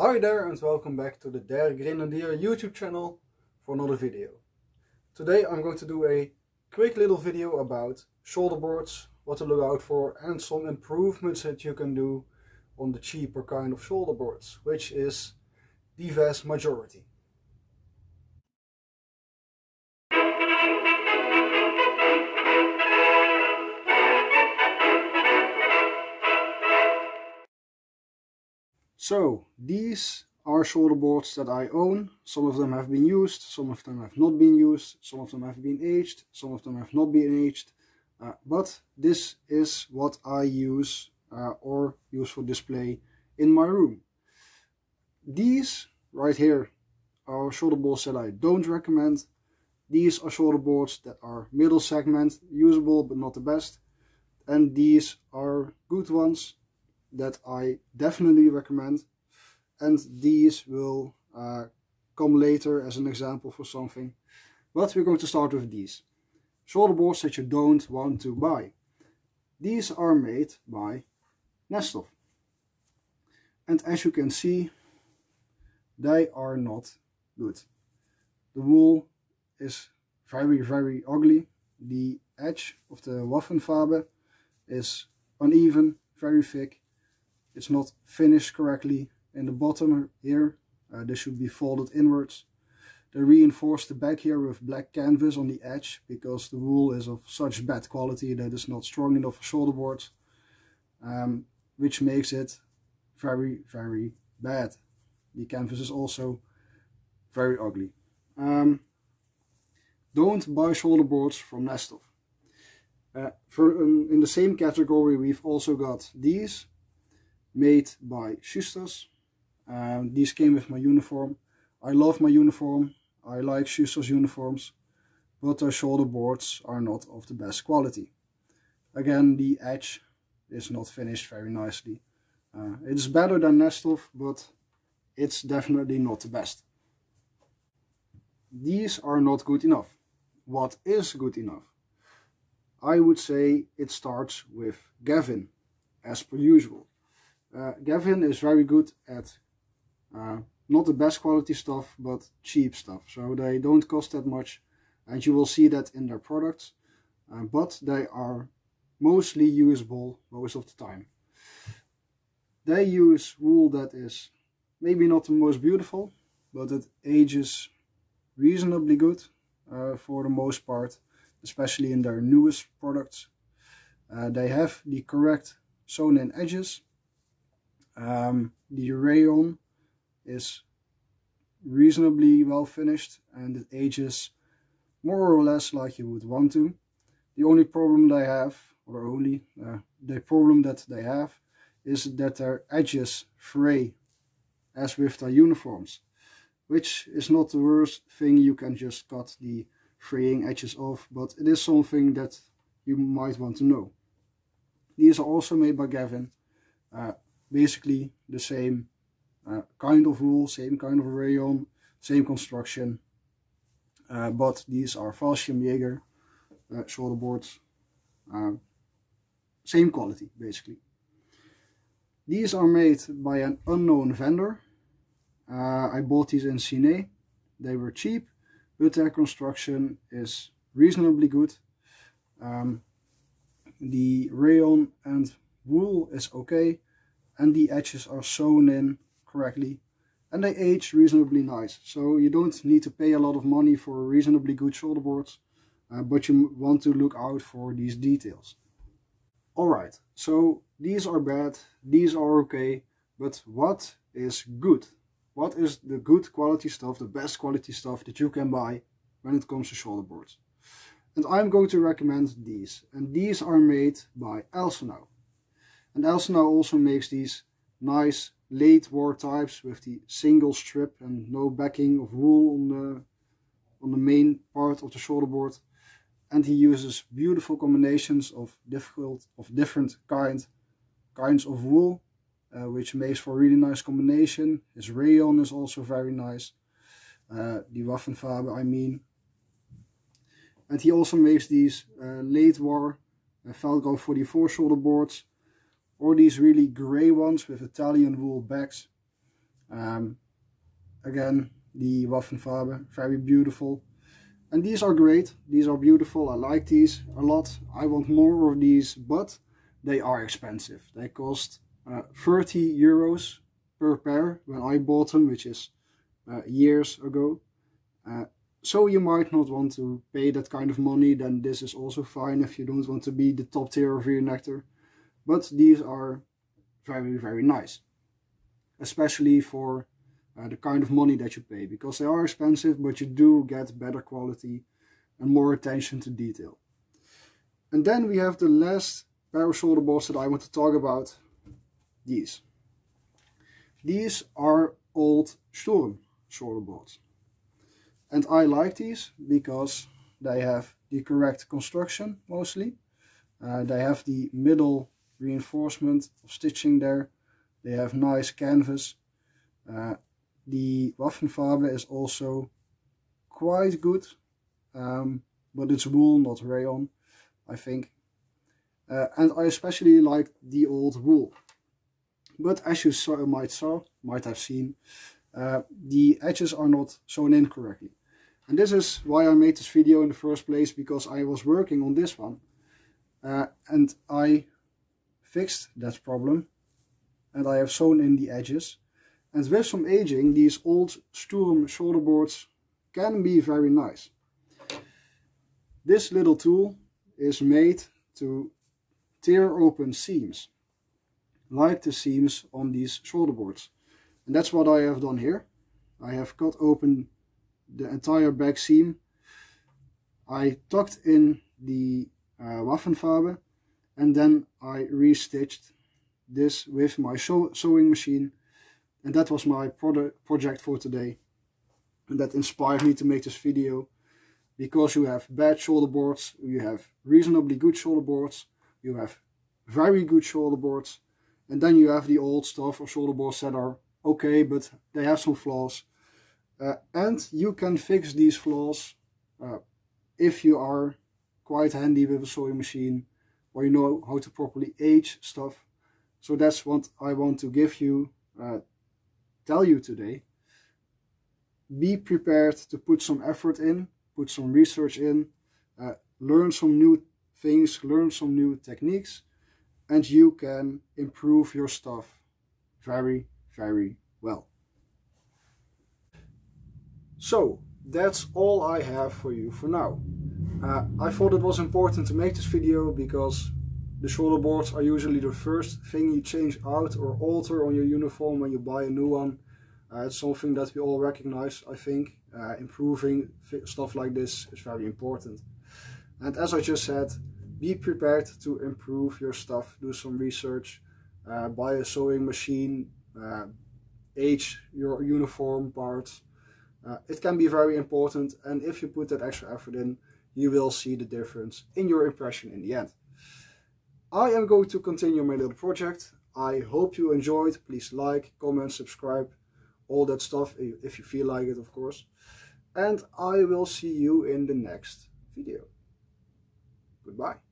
Hi there and welcome back to the Der Grenadier YouTube channel for another video. Today I'm going to do a quick little video about shoulder boards, what to look out for and some improvements that you can do on the cheaper kind of shoulder boards, which is the vast majority. So these are shoulder boards that I own. Some of them have been used, some of them have not been used, some of them have been aged, some of them have not been aged. Uh, but this is what I use uh, or use for display in my room. These right here are shoulder boards that I don't recommend. These are shoulder boards that are middle segment, usable but not the best. And these are good ones that I definitely recommend. And these will uh, come later as an example for something. But we're going to start with these. Shoulder boards that you don't want to buy. These are made by Nestov and as you can see they are not good. The wool is very very ugly. The edge of the Waffenfarbe is uneven very thick it's not finished correctly in the bottom here. Uh, this should be folded inwards. They reinforced the back here with black canvas on the edge because the wool is of such bad quality that it's not strong enough for shoulder boards. Um, which makes it very, very bad. The canvas is also very ugly. Um, don't buy shoulder boards from Nestov. Uh, for, um, in the same category we've also got these made by Schusters. Um, these came with my uniform. I love my uniform. I like Schusters uniforms, but their shoulder boards are not of the best quality. Again, the edge is not finished very nicely. Uh, it's better than Nestov, but it's definitely not the best. These are not good enough. What is good enough? I would say it starts with Gavin, as per usual. Uh, Gavin is very good at uh, not the best quality stuff, but cheap stuff. So they don't cost that much and you will see that in their products. Uh, but they are mostly usable most of the time. They use wool that is maybe not the most beautiful, but it ages reasonably good uh, for the most part, especially in their newest products. Uh, they have the correct sewn in edges um, the rayon is reasonably well finished and it ages more or less like you would want to. The only problem they have, or only, uh, the problem that they have is that their edges fray as with their uniforms, which is not the worst thing you can just cut the fraying edges off, but it is something that you might want to know. These are also made by Gavin. Uh, basically the same uh, kind of wool, same kind of rayon, same construction. Uh, but these are Fallschirmjäger uh, shoulder boards. Uh, same quality, basically. These are made by an unknown vendor. Uh, I bought these in Cine. They were cheap, but their construction is reasonably good. Um, the rayon and wool is okay and the edges are sewn in correctly and they age reasonably nice. So you don't need to pay a lot of money for reasonably good shoulder boards uh, but you want to look out for these details. Alright so these are bad these are okay but what is good? What is the good quality stuff the best quality stuff that you can buy when it comes to shoulder boards? And I'm going to recommend these and these are made by Elsenau and Elsenau also makes these nice late war types with the single strip and no backing of wool on the, on the main part of the shoulder board. And he uses beautiful combinations of difficult of different kind, kinds of wool, uh, which makes for a really nice combination. His rayon is also very nice. Uh, the Waffenfarbe, I mean. And he also makes these uh, late war uh, Velcro 44 shoulder boards or these really grey ones with Italian wool backs. Um, again, the Waffenfarbe, very beautiful. And these are great, these are beautiful, I like these a lot. I want more of these, but they are expensive. They cost uh, 30 euros per pair when I bought them, which is uh, years ago. Uh, so you might not want to pay that kind of money, then this is also fine if you don't want to be the top tier of your reenactor. But these are very, very nice. Especially for uh, the kind of money that you pay because they are expensive but you do get better quality and more attention to detail. And then we have the last pair of shoulder bolts that I want to talk about, these. These are old Sturm shoulder boards. And I like these because they have the correct construction mostly. Uh, they have the middle reinforcement of stitching there. They have nice canvas. Uh, the Waffenfarbe is also quite good, um, but it's wool, not rayon, I think. Uh, and I especially like the old wool. But as you saw, might saw, might have seen, uh, the edges are not sewn in correctly. And this is why I made this video in the first place, because I was working on this one. Uh, and I fixed that problem. And I have sewn in the edges. And with some aging, these old Sturm shoulder boards can be very nice. This little tool is made to tear open seams, like the seams on these shoulder boards. And that's what I have done here. I have cut open the entire back seam. I tucked in the uh, Waffenfarbe and then I restitched this with my sewing machine and that was my project for today. And that inspired me to make this video. Because you have bad shoulder boards, you have reasonably good shoulder boards, you have very good shoulder boards, and then you have the old stuff or shoulder boards that are okay, but they have some flaws. Uh, and you can fix these flaws uh, if you are quite handy with a sewing machine or you know how to properly age stuff. So that's what I want to give you uh, tell you today. Be prepared to put some effort in, put some research in, uh, learn some new things, learn some new techniques, and you can improve your stuff very, very well. So, that's all I have for you for now. Uh, I thought it was important to make this video because the shoulder boards are usually the first thing you change out or alter on your uniform when you buy a new one. Uh, it's something that we all recognize, I think. Uh, improving stuff like this is very important. And as I just said, be prepared to improve your stuff, do some research, uh, buy a sewing machine, uh, age your uniform parts. Uh, it can be very important and if you put that extra effort in, you will see the difference in your impression in the end. I am going to continue my little project. I hope you enjoyed. Please like, comment, subscribe, all that stuff if you feel like it, of course. And I will see you in the next video. Goodbye.